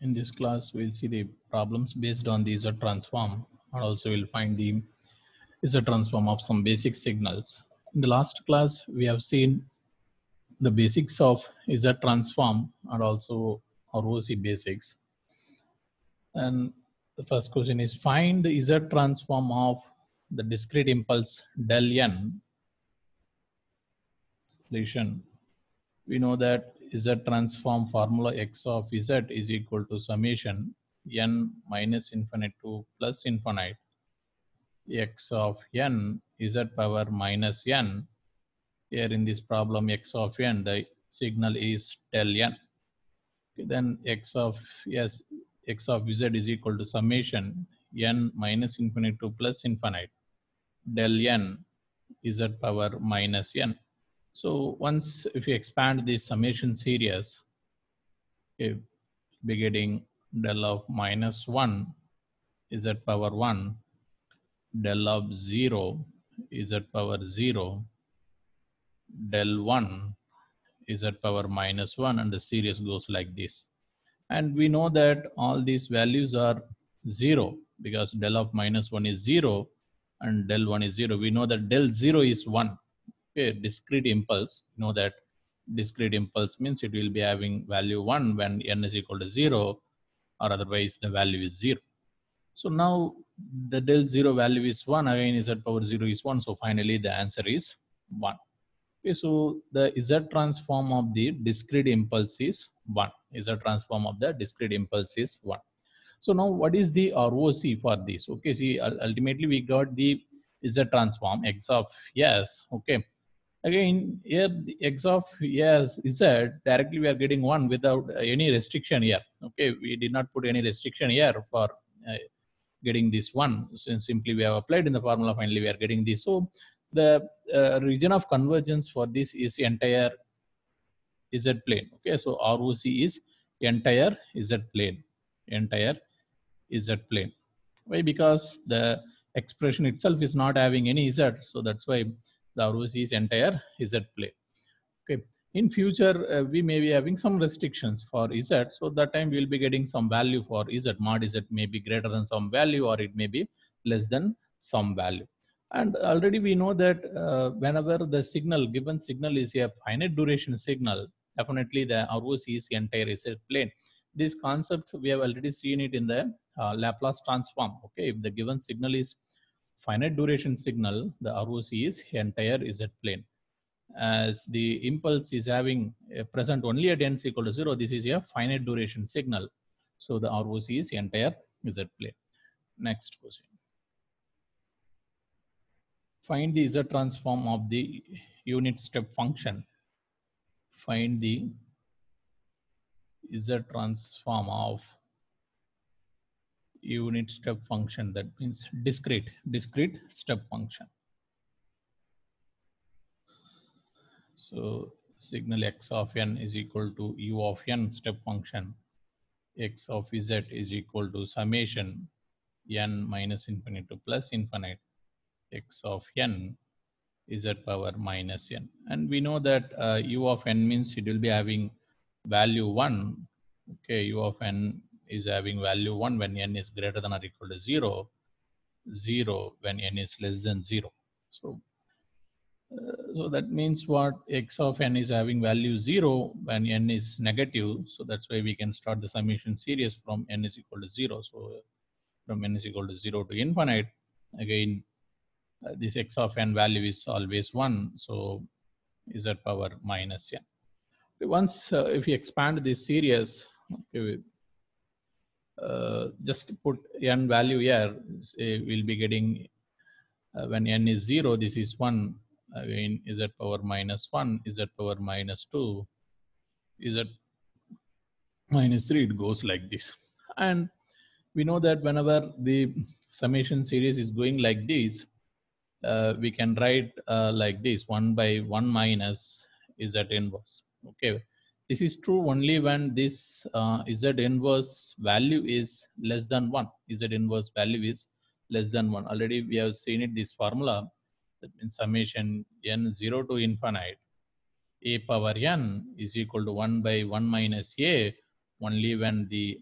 In this class, we'll see the problems based on the Z transform and also we'll find the Z transform of some basic signals. In the last class, we have seen the basics of Z transform and also ROC basics. And the first question is find the Z transform of the discrete impulse del n solution. We know that Z transform formula x of Z is equal to summation n minus infinite to plus infinite x of n Z power minus n. Here in this problem x of n, the signal is del n. Then x of yes, x of z is equal to summation n minus infinite to plus infinite del n z power minus n. So once if you expand this summation series, if beginning del of minus 1 is z power 1, del of 0 z power 0, del 1 z power minus 1 and the series goes like this. And we know that all these values are 0 because del of minus 1 is 0 and del 1 is 0. We know that del 0 is 1 okay discrete impulse you know that discrete impulse means it will be having value 1 when n is equal to 0 or otherwise the value is 0 so now the del 0 value is 1 again z power 0 is 1 so finally the answer is 1 okay so the z transform of the discrete impulse is 1 z transform of the discrete impulse is 1 so now what is the roc for this? Okay see ultimately we got the z transform x of yes okay again here the x of yes z directly we are getting one without any restriction here. Okay we did not put any restriction here for uh, getting this one. Since simply we have applied in the formula finally we are getting this. So the uh, region of convergence for this is entire z plane. Okay so roc is entire z plane. Entire z plane. Why? Because the expression itself is not having any z. So that's why the ROC is entire Z plane. Okay. In future, uh, we may be having some restrictions for Z. So that time we'll be getting some value for Z. Mod Z may be greater than some value or it may be less than some value. And already we know that uh, whenever the signal, given signal is a finite duration signal, definitely the ROC is the entire Z plane. This concept, we have already seen it in the uh, Laplace transform. Okay, if the given signal is finite duration signal, the ROC is entire Z plane. As the impulse is having a present only at n equal to 0, this is a finite duration signal. So the ROC is entire Z plane. Next question. Find the Z transform of the unit step function. Find the Z transform of unit step function that means discrete discrete step function. So signal x of n is equal to u of n step function. X of z is equal to summation n minus infinite to plus infinite. X of n z power minus n. And we know that uh, u of n means it will be having value 1 okay u of n is having value 1 when n is greater than or equal to 0, 0 when n is less than 0. So, uh, so that means what x of n is having value 0 when n is negative. So that's why we can start the summation series from n is equal to 0. So from n is equal to 0 to infinite, again, uh, this x of n value is always 1. So z power minus n. Once uh, if you expand this series, okay, uh, just put n value here, say we'll be getting uh, when n is 0, this is 1, again z power minus 1, z power minus 2, is z minus 3, it goes like this. And we know that whenever the summation series is going like this, uh, we can write uh, like this 1 by 1 minus is z inverse. Okay, this is true only when this uh, z inverse value is less than 1. z inverse value is less than 1. Already we have seen it this formula that means summation n 0 to infinite a power n is equal to 1 by 1 minus a only when the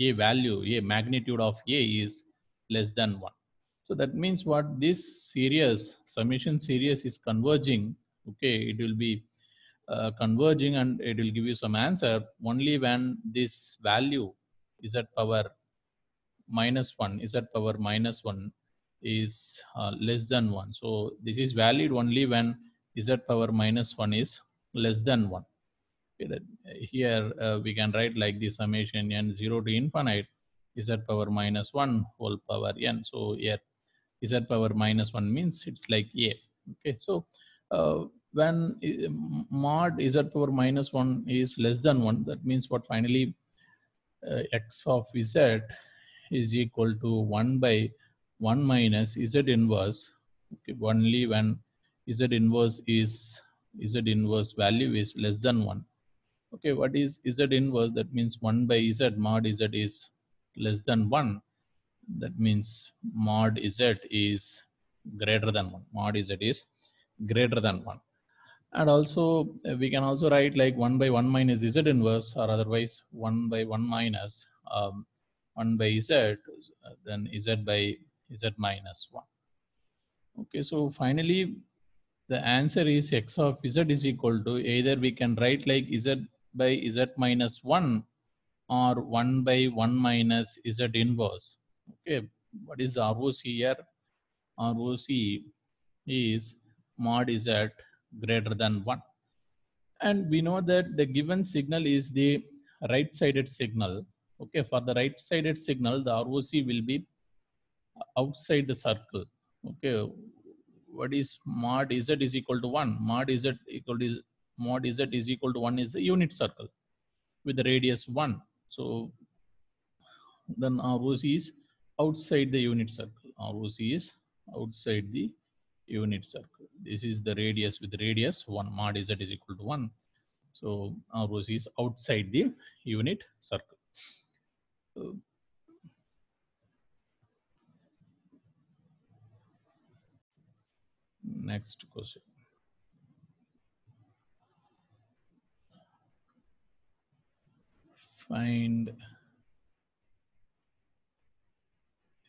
a value, a magnitude of a is less than 1. So that means what this series, summation series is converging, okay, it will be uh, converging and it will give you some answer only when this value is at power minus 1, is at power minus 1 is uh, less than 1. So this is valid only when z power minus 1 is less than 1. Okay, here uh, we can write like the summation n 0 to infinite z power minus 1 whole power n. So here z power minus 1 means it's like a. Okay, so uh, when mod z power minus 1 is less than 1, that means what finally uh, x of z is equal to 1 by 1 minus z inverse. Okay, only when z inverse is z inverse value is less than 1 okay what is z inverse? That means 1 by z mod z is less than 1 that means mod z is greater than 1 mod z is greater than 1 and also uh, we can also write like 1 by 1 minus z inverse or otherwise 1 by 1 minus um, 1 by z uh, then z by z minus 1 okay so finally the answer is x of z is equal to either we can write like z by z minus 1 or 1 by 1 minus z inverse. Okay what is the roc here? Roc is mod z greater than 1 and we know that the given signal is the right sided signal. Okay for the right sided signal the roc will be outside the circle. Okay what is mod z is equal to 1 mod z equal to mod z is equal to 1 is the unit circle with the radius 1 so then roc is outside the unit circle. Roc is outside the unit circle this is the radius with radius 1 mod z is equal to 1 so roc is outside the unit circle. Next question. Find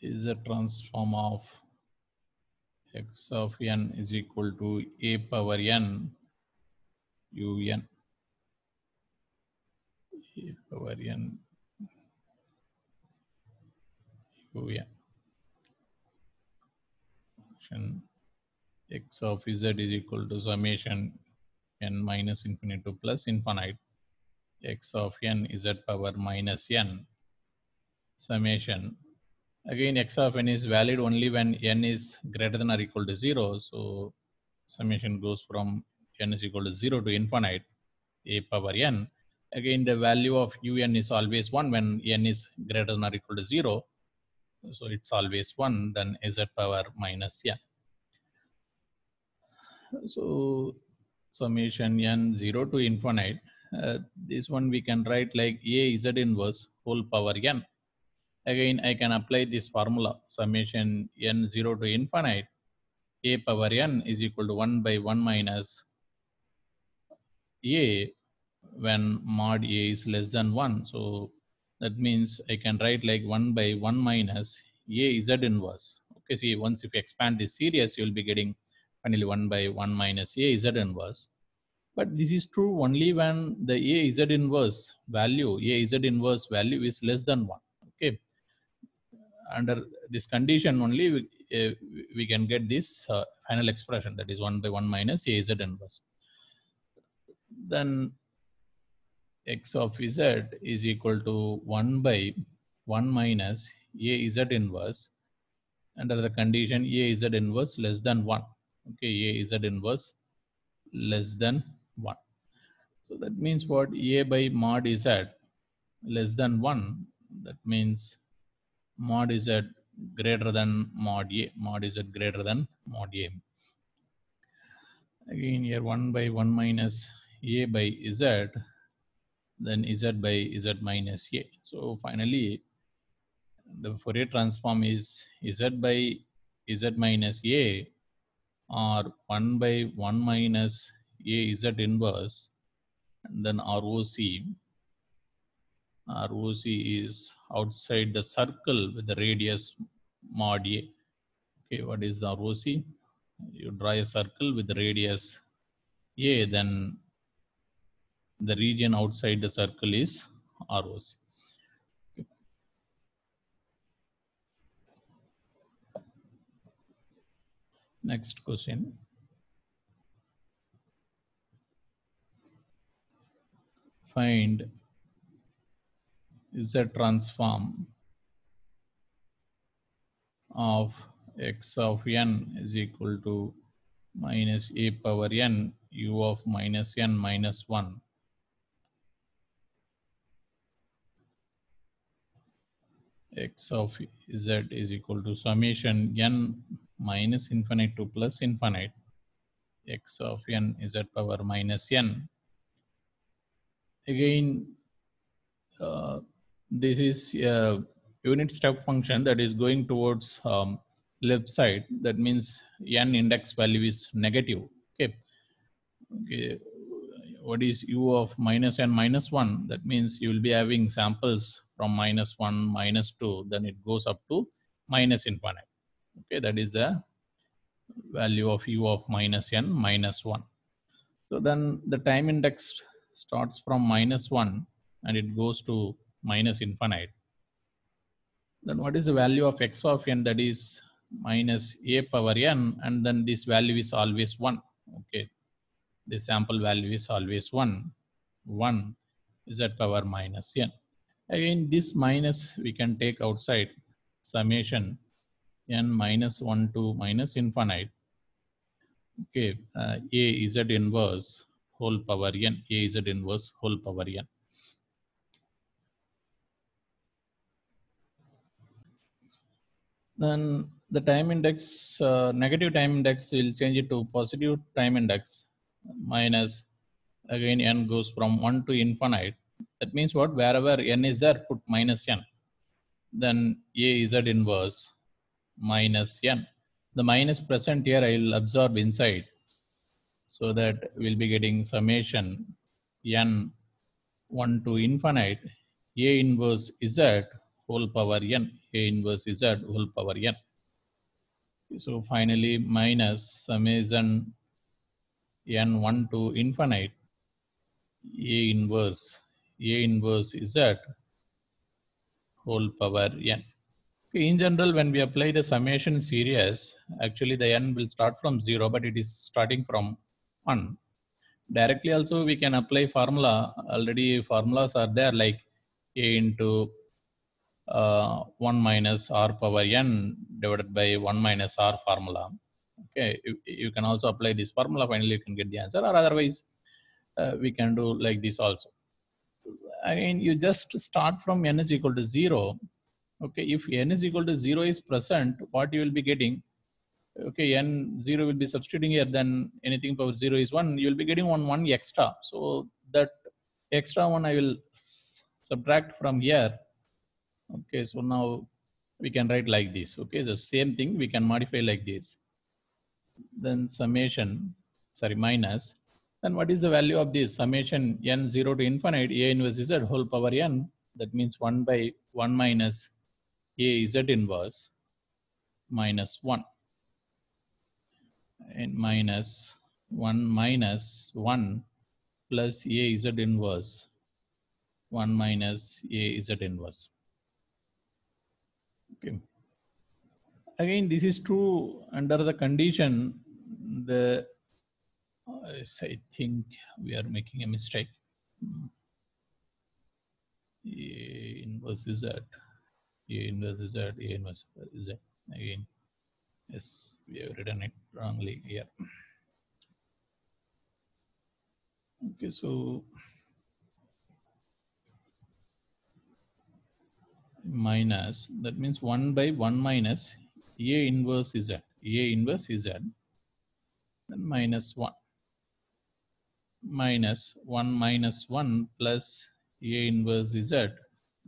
is a transform of x of n is equal to a power n u n. A power n un function x of z is equal to summation n minus infinity to plus infinite. X of n z power minus n. Summation again x of n is valid only when n is greater than or equal to 0 so summation goes from n is equal to 0 to infinite a power n. Again the value of un is always 1 when n is greater than or equal to 0 so it's always 1 then z power minus n. So summation n 0 to infinite. Uh, this one we can write like a z inverse whole power n again i can apply this formula. Summation n 0 to infinite. A power n is equal to 1 by 1 minus a when mod a is less than 1 so that means i can write like 1 by 1 minus a z inverse. Okay see once if you expand this series you will be getting finally 1 by 1 minus a z inverse. But this is true only when the a z inverse value a z inverse value is less than 1 okay under this condition only we, uh, we can get this uh, final expression that is 1 by 1 minus a z inverse then x of z is equal to 1 by 1 minus a z inverse. Under the condition a z inverse less than 1 okay a z inverse less than 1 so that means what? A by mod z less than 1 that means mod z greater than mod a mod z greater than mod a. Again here 1 by 1 minus a by z then z by z minus a. So finally the Fourier transform is z by z minus a or 1 by 1 minus a z inverse and then ROC ROC is outside the circle with the radius mod A. Okay, what is the ROC? You draw a circle with the radius A, then the region outside the circle is ROC. Next question. Find Z transform of x of n is equal to minus a power n u of minus n minus 1 x of z is equal to summation n minus infinite to plus infinite x of n z power minus n. Again, uh, this is a unit step function that is going towards um, left side. That means n index value is negative. Okay. Okay. What is u of minus n minus 1? That means you will be having samples from minus 1, minus 2, then it goes up to minus infinite. Okay, that is the value of u of minus n minus 1. So then the time index starts from minus 1 and it goes to minus infinite. Then what is the value of x of n that is minus a power n and then this value is always 1. Okay, the sample value is always 1. 1 is at power minus n. Again, this minus we can take outside summation n minus 1 to minus infinite. Okay, uh, a z inverse whole power n, a z inverse whole power n. Then the time index, uh, negative time index will change it to positive time index minus again n goes from 1 to infinite. That means what? Wherever n is there, put minus n. Then a z inverse minus n. The minus present here I will absorb inside so that we'll be getting summation n 1 to infinite a inverse z whole power n a inverse z whole power n. So finally minus summation n 1 to infinite a inverse a inverse z whole power n. In general, when we apply the summation series, actually the n will start from 0, but it is starting from 1. Directly also we can apply formula. Already formulas are there like a into uh, 1 minus r power n divided by 1 minus r formula. Okay, you, you can also apply this formula, finally you can get the answer. Or otherwise uh, we can do like this also. I mean, you just start from n is equal to 0 okay if n is equal to 0 is present what you will be getting? Okay n 0 will be substituting here then anything power 0 is 1 you will be getting one 1 extra. So that extra one i will subtract from here okay so now we can write like this. Okay the same thing we can modify like this. Then summation sorry minus. Then what is the value of this? Summation n 0 to infinite a inverse z whole power n. That means 1 by 1 minus a z inverse minus 1 and minus 1 minus 1 plus a z inverse. 1 minus a z inverse. Okay. Again, this is true under the condition the I think we are making a mistake. A inverse is that a inverse z, A inverse Z. Again, yes, we have written it wrongly here. Okay, so minus, that means 1 by 1 minus A inverse is Z, A inverse Z, then minus 1 minus 1 minus 1 plus A inverse Z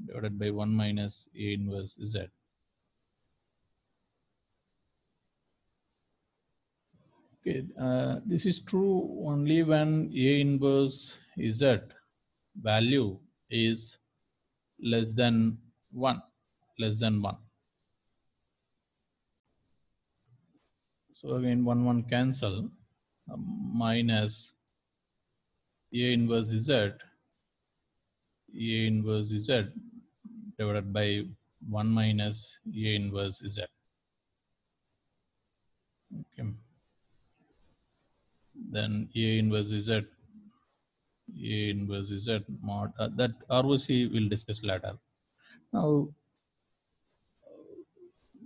divided by 1 minus A inverse Z. Okay, uh, this is true only when A inverse Z value is less than 1, less than 1. So again, 1, 1 cancel, uh, minus A inverse Z, A inverse Z divided by 1 minus A inverse Z. Okay. Then A inverse Z, A inverse Z mod, uh, that ROC we'll discuss later. Now,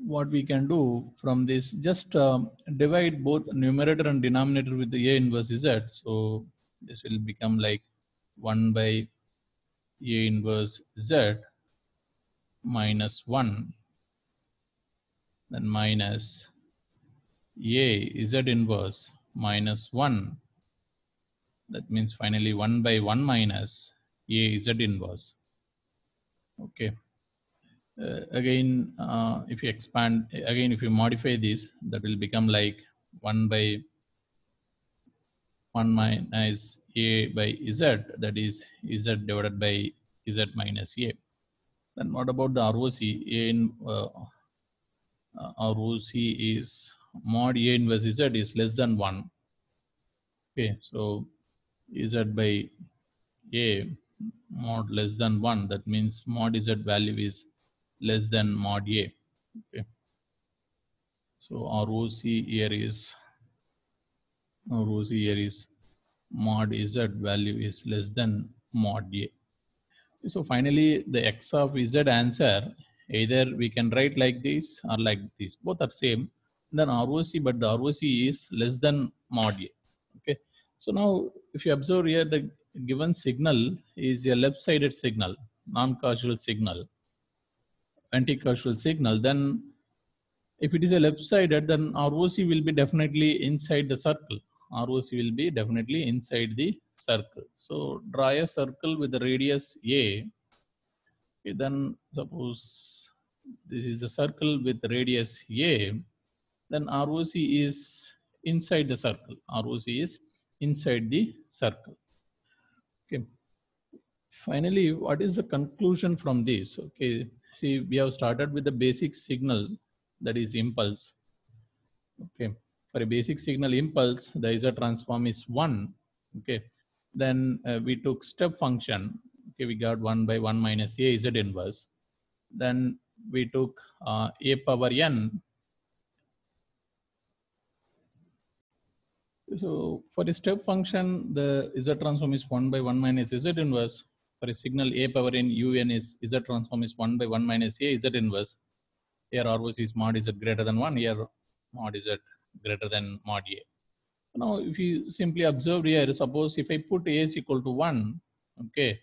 what we can do from this, just um, divide both numerator and denominator with the A inverse Z. So this will become like 1 by A inverse Z minus 1 then minus A Z inverse minus 1 that means finally 1 by 1 minus A Z inverse. Okay uh, again uh, if you expand again if you modify this that will become like 1 by 1 minus a by z that is z divided by z minus a. Then what about the roc a in uh, uh, roc is mod a inverse z is less than 1 okay so z by a mod less than 1 that means mod z value is less than mod A. Okay. So ROC here is ROC here is mod Z value is less than mod A. So finally the X of Z answer either we can write like this or like this. Both are same. Then ROC but the ROC is less than mod A. Okay. So now if you observe here the given signal is a left-sided signal, non-causal signal anti-causal signal, then if it is a left-sided, then ROC will be definitely inside the circle. ROC will be definitely inside the circle. So draw a circle with the radius A. Okay, then suppose this is the circle with radius A, then ROC is inside the circle. ROC is inside the circle. Okay. Finally, what is the conclusion from this? Okay, see we have started with the basic signal that is impulse. Okay. For a basic signal impulse the Z transform is 1 okay. Then uh, we took step function. Okay we got 1 by 1 minus a z inverse. Then we took uh, a power n. So for a step function the z transform is 1 by 1 minus z inverse for a signal a power n un is z transform is 1 by 1 minus a z inverse. Here ROC is mod z greater than 1, here mod z greater than mod a. Now, if you simply observe here, suppose if I put a is equal to 1, okay,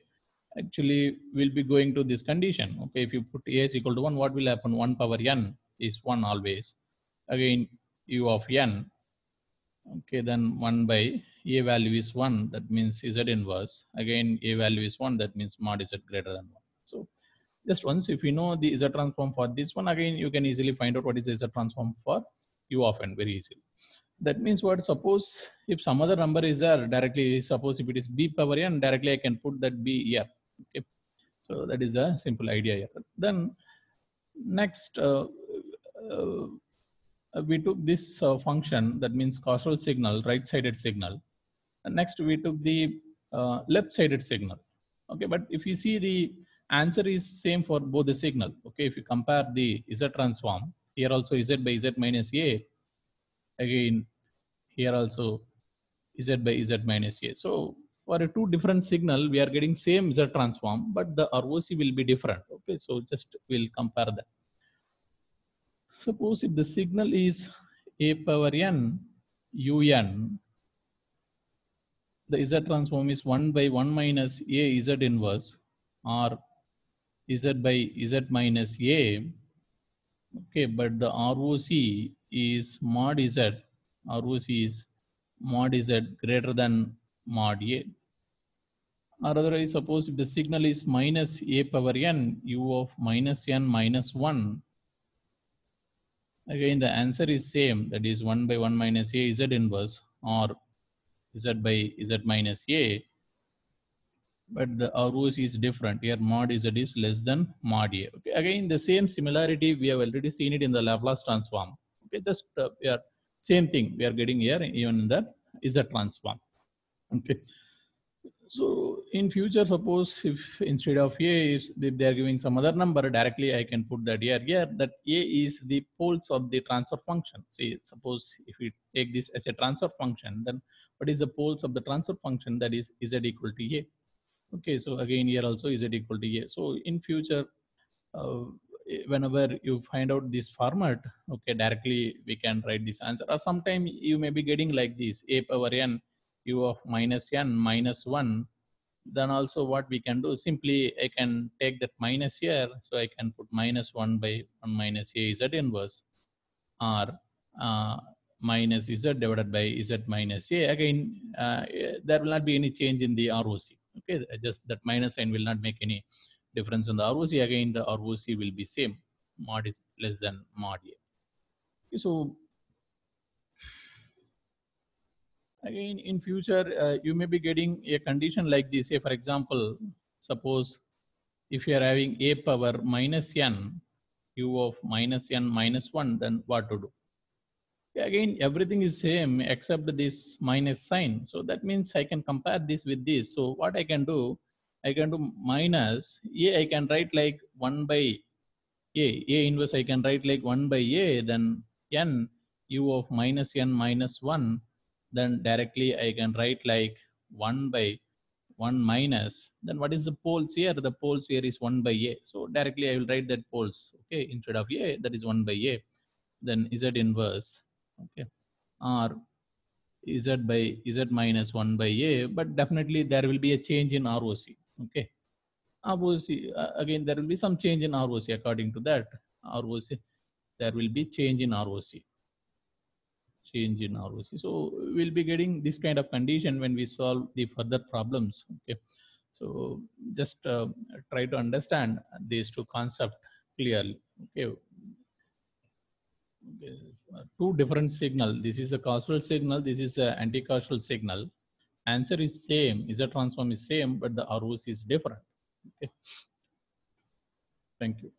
actually we'll be going to this condition. Okay, if you put a is equal to 1, what will happen? 1 power n is 1 always. Again, u of n, okay, then 1 by a value is 1, that means z inverse. Again, a value is 1, that means mod z greater than 1. So just once, if you know the z transform for this one, again, you can easily find out what is the z transform for u of n very easily. That means what, suppose if some other number is there directly, suppose if it is b power n, directly I can put that b here. Okay. So that is a simple idea here. Then next, uh, uh, we took this uh, function that means causal signal, right-sided signal. And next we took the uh, left-sided signal. Okay, but if you see the answer is same for both the signal. Okay, if you compare the Z transform, here also Z by Z minus A, again here also Z by Z minus A. So for a two different signal, we are getting same Z transform, but the ROC will be different. Okay, so just we'll compare that. Suppose if the signal is a power n un the Z transform is 1 by 1 minus A Z inverse or Z by Z minus A. Okay, but the ROC is mod Z. ROC is mod Z greater than mod A. Or otherwise, suppose if the signal is minus A power n, U of minus n minus 1. Again, the answer is same, that is 1 by 1 minus A Z inverse or z by z minus a but the ROC is different. Here mod Z is less than mod A. Okay, again the same similarity we have already seen it in the Laplace transform. Okay, just uh, are same thing we are getting here even in the Z transform. Okay. So in future, suppose if instead of A, if they are giving some other number directly, I can put that here. Here, that A is the poles of the transfer function. See, suppose if we take this as a transfer function, then what is the poles of the transfer function? That is Z equal to A. Okay, so again here also Z equal to A. So in future, uh, whenever you find out this format, okay, directly we can write this answer. Or sometime you may be getting like this, A power n u of minus n minus 1 then also what we can do simply I can take that minus here. So I can put minus 1 by 1 minus a z inverse or uh, minus z divided by z minus a. Again uh, there will not be any change in the ROC okay just that minus sign will not make any difference in the ROC again the ROC will be same mod is less than mod a. So again in future uh, you may be getting a condition like this. Say for example suppose if you are having a power minus n u of minus n minus 1 then what to do? Again everything is same except this minus sign. So that means i can compare this with this. So what i can do i can do minus a i can write like 1 by a. A inverse i can write like 1 by a then n u of minus n minus 1 then directly I can write like 1 by 1 minus, then what is the poles here? The poles here is 1 by A. So directly I will write that poles, okay, instead of A, that is 1 by A. Then Z inverse, okay, or Z by Z minus 1 by A, but definitely there will be a change in ROC, okay. ROC, uh, again, there will be some change in ROC according to that. ROC, there will be change in ROC change in ROC. So we'll be getting this kind of condition when we solve the further problems. Okay. So just uh, try to understand these two concepts clearly. Okay. Uh, two different signal. This is the causal signal. This is the anti-causal signal. Answer is same. Z transform is same, but the ROC is different. Okay. Thank you.